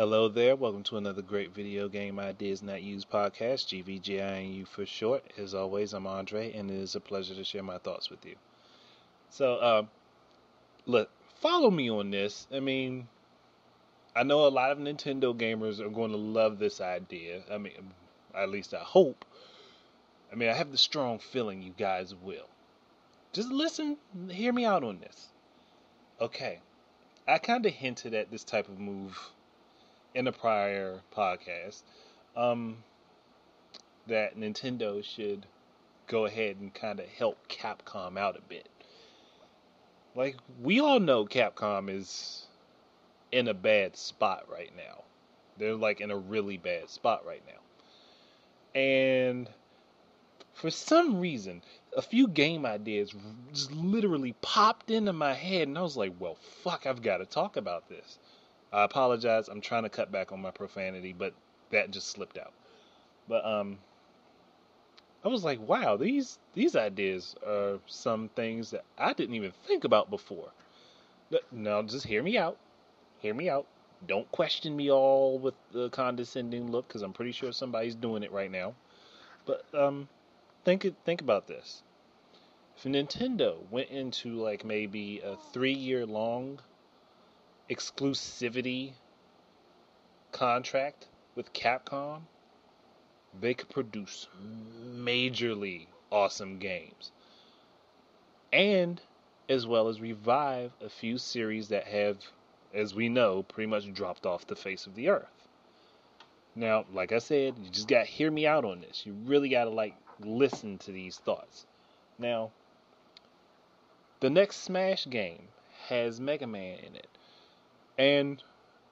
Hello there, welcome to another great video game ideas not used podcast, GVGINU for short. As always, I'm Andre, and it is a pleasure to share my thoughts with you. So, uh, look, follow me on this. I mean, I know a lot of Nintendo gamers are going to love this idea. I mean, at least I hope. I mean, I have the strong feeling you guys will. Just listen, hear me out on this. Okay, I kind of hinted at this type of move in a prior podcast um, that Nintendo should go ahead and kind of help Capcom out a bit. Like, we all know Capcom is in a bad spot right now. They're like in a really bad spot right now. And for some reason, a few game ideas just literally popped into my head, and I was like, well, fuck, I've got to talk about this. I apologize. I'm trying to cut back on my profanity, but that just slipped out. But um I was like, wow, these these ideas are some things that I didn't even think about before. Now just hear me out. Hear me out. Don't question me all with the condescending look cuz I'm pretty sure somebody's doing it right now. But um think think about this. If Nintendo went into like maybe a 3-year long exclusivity contract with Capcom, they could produce majorly awesome games. And as well as revive a few series that have, as we know, pretty much dropped off the face of the earth. Now, like I said, you just got to hear me out on this. You really got to like listen to these thoughts. Now, the next Smash game has Mega Man in it. And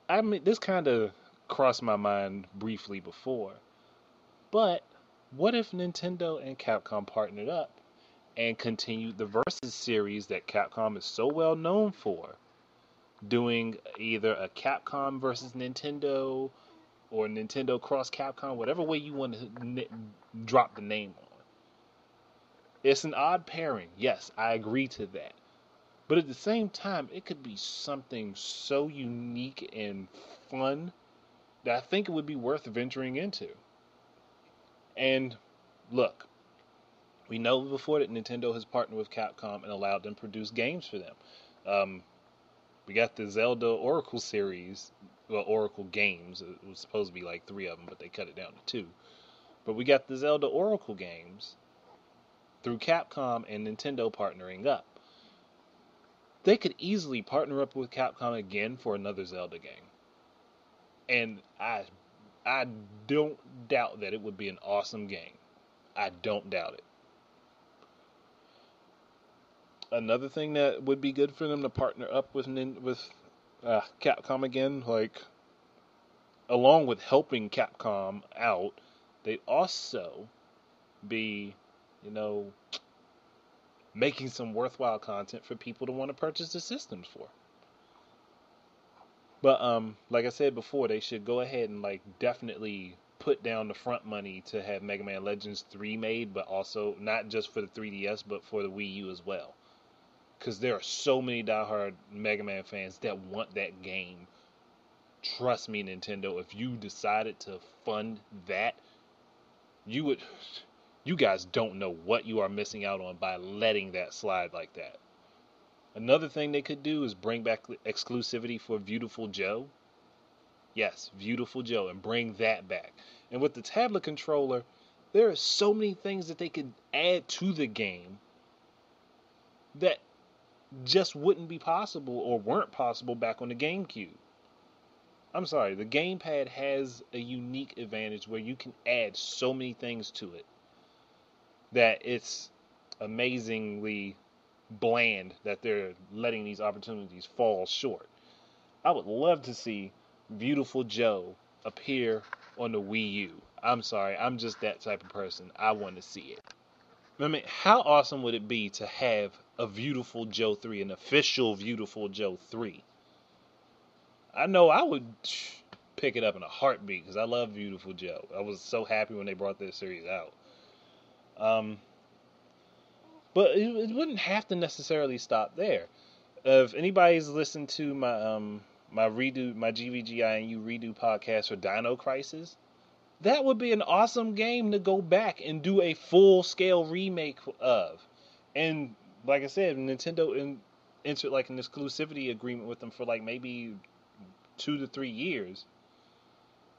I mean, this kind of crossed my mind briefly before. But what if Nintendo and Capcom partnered up and continued the Versus series that Capcom is so well known for? Doing either a Capcom versus Nintendo or Nintendo cross Capcom, whatever way you want to n- drop the name on. It's an odd pairing. Yes, I agree to that. But at the same time, it could be something so unique and fun that I think it would be worth venturing into. And look, we know before that Nintendo has partnered with Capcom and allowed them to produce games for them. Um, we got the Zelda Oracle series, well, Oracle games. It was supposed to be like three of them, but they cut it down to two. But we got the Zelda Oracle games through Capcom and Nintendo partnering up they could easily partner up with Capcom again for another Zelda game. And I I don't doubt that it would be an awesome game. I don't doubt it. Another thing that would be good for them to partner up with with uh, Capcom again, like along with helping Capcom out, they'd also be, you know, making some worthwhile content for people to want to purchase the systems for. But um, like I said before, they should go ahead and like definitely put down the front money to have Mega Man Legends 3 made, but also not just for the 3DS, but for the Wii U as well. Because there are so many diehard Mega Man fans that want that game. Trust me, Nintendo, if you decided to fund that, you would you guys don't know what you are missing out on by letting that slide like that. Another thing they could do is bring back exclusivity for Beautiful Joe. Yes, Beautiful Joe, and bring that back. And with the tablet controller, there are so many things that they could add to the game that just wouldn't be possible or weren't possible back on the GameCube. I'm sorry, the gamepad has a unique advantage where you can add so many things to it that it's amazingly bland that they're letting these opportunities fall short. I would love to see Beautiful Joe appear on the Wii U. I'm sorry, I'm just that type of person. I want to see it. I mean, how awesome would it be to have a Beautiful Joe 3, an official Beautiful Joe 3? I know I would pick it up in a heartbeat because I love Beautiful Joe. I was so happy when they brought this series out. Um, but it, it, wouldn't have to necessarily stop there. If anybody's listened to my um, my redo my GVGINU redo podcast for Dino Crisis, that would be an awesome game to go back and do a full scale remake of. And like I said, Nintendo in, entered like an exclusivity agreement with them for like maybe two to three years.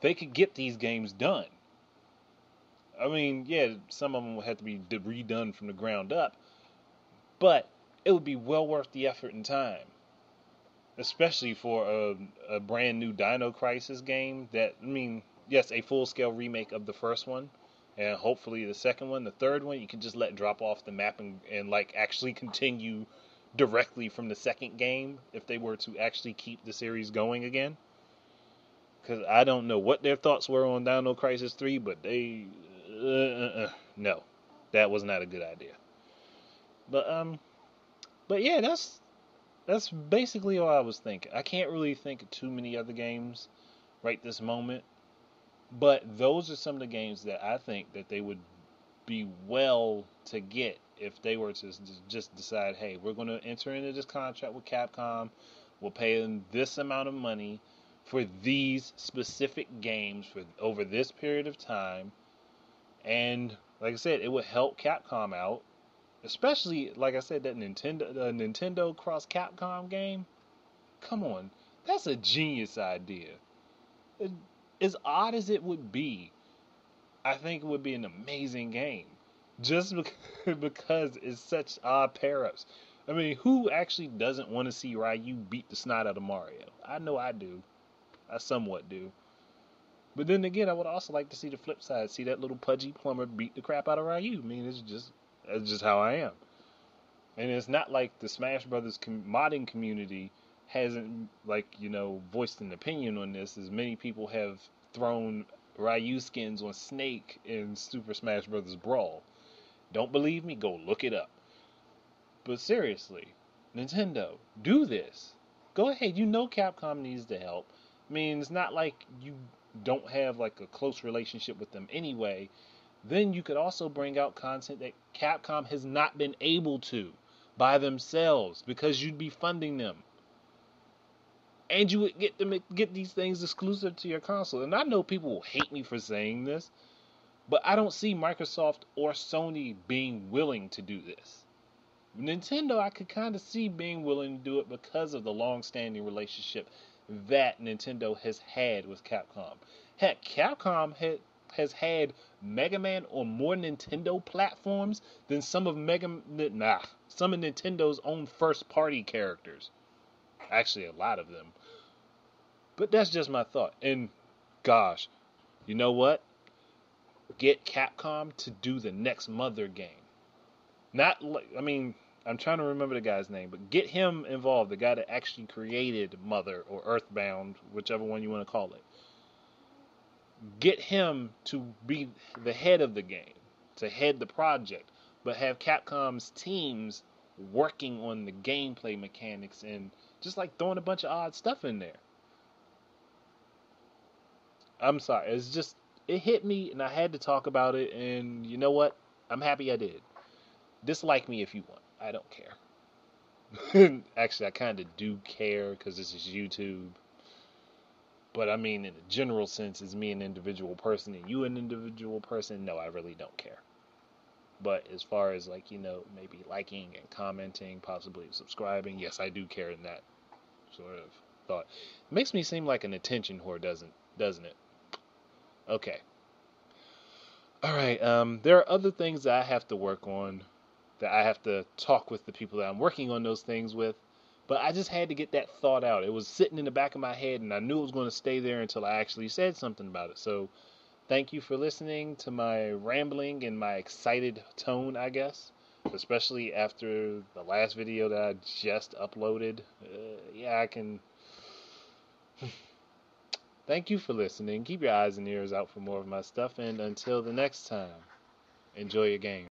They could get these games done. I mean, yeah, some of them would have to be redone from the ground up, but it would be well worth the effort and time especially for a, a brand new Dino Crisis game. That I mean, yes, a full scale remake of the first one, and hopefully the second one, the third one, you can just let drop off the map and, and like actually continue directly from the second game if they were to actually keep the series going again. Because I don't know what their thoughts were on Dino Crisis 3, but they. Uh, uh, uh, no, that was not a good idea. But, um. But yeah, that's that's basically all I was thinking. I can't really think of too many other games right this moment, but those are some of the games that I think that they would be well to get if they were to just decide, hey, we're going to enter into this contract with Capcom. We'll pay them this amount of money for these specific games for over this period of time. And like I said, it would help Capcom out Especially, like I said, that Nintendo the Nintendo Cross Capcom game. Come on, that's a genius idea. It, as odd as it would be, I think it would be an amazing game. Just because it's such odd pair ups. I mean, who actually doesn't want to see Ryu beat the snot out of Mario? I know I do. I somewhat do. But then again, I would also like to see the flip side. See that little pudgy plumber beat the crap out of Ryu. I mean, it's just that's just how I am. And it's not like the Smash Brothers com- modding community hasn't, like, you know, voiced an opinion on this, as many people have thrown Ryu skins on Snake in Super Smash Brothers Brawl. Don't believe me? Go look it up. But seriously, Nintendo, do this. Go ahead. You know Capcom needs the help. I mean, it's not like you don't have like a close relationship with them anyway. Then you could also bring out content that Capcom has not been able to by themselves because you'd be funding them. And you would get them get these things exclusive to your console. And I know people will hate me for saying this, but I don't see Microsoft or Sony being willing to do this. Nintendo, I could kind of see being willing to do it because of the long-standing relationship that Nintendo has had with Capcom. Heck, Capcom has had Mega Man on more Nintendo platforms than some of Mega nah, some of Nintendo's own first party characters. Actually, a lot of them. But that's just my thought. And gosh, you know what? Get Capcom to do the next Mother game. Not like I mean, I'm trying to remember the guy's name, but get him involved, the guy that actually created Mother or Earthbound, whichever one you want to call it get him to be the head of the game, to head the project, but have Capcom's teams working on the gameplay mechanics and just like throwing a bunch of odd stuff in there. I'm sorry, it's just it hit me and I had to talk about it and you know what? I'm happy I did. Dislike me if you want. I don't care. Actually, I kind of do care because this is YouTube. But I mean, in a general sense, is me an individual person and you an individual person? No, I really don't care. But as far as like, you know, maybe liking and commenting, possibly subscribing, yes, I do care in that sort of thought. It makes me seem like an attention whore, doesn't doesn't it? Okay. All right. Um, there are other things that I have to work on, that I have to talk with the people that I'm working on those things with. But I just had to get that thought out. It was sitting in the back of my head, and I knew it was going to stay there until I actually said something about it. So, thank you for listening to my rambling and my excited tone, I guess. Especially after the last video that I just uploaded. Uh, yeah, I can. Thank you for listening. Keep your eyes and ears out for more of my stuff. And until the next time, enjoy your game.